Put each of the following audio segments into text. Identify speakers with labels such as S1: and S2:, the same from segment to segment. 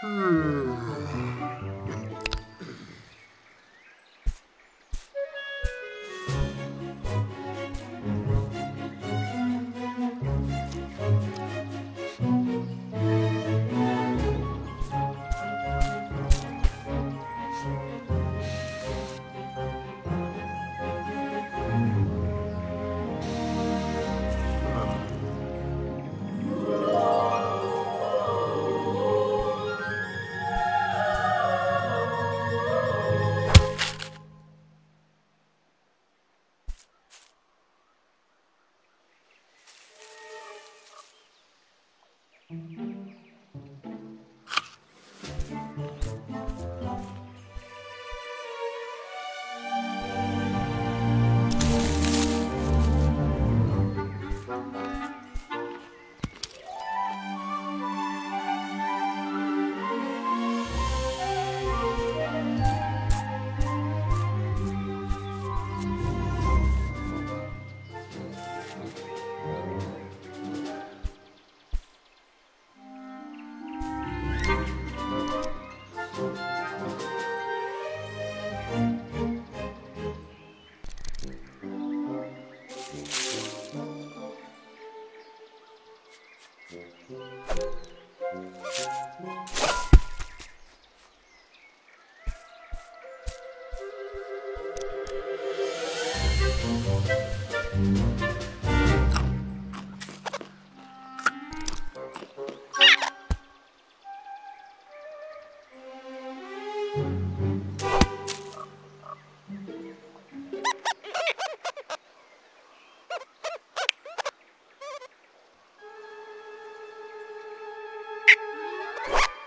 S1: Hmm.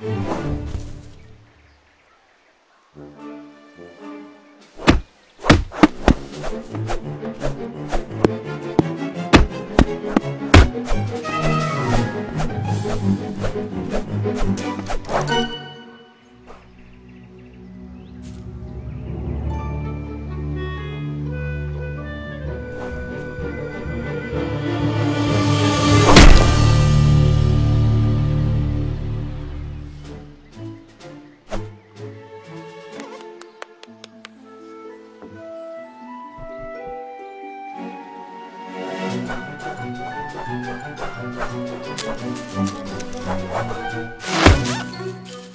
S1: Música Thank you.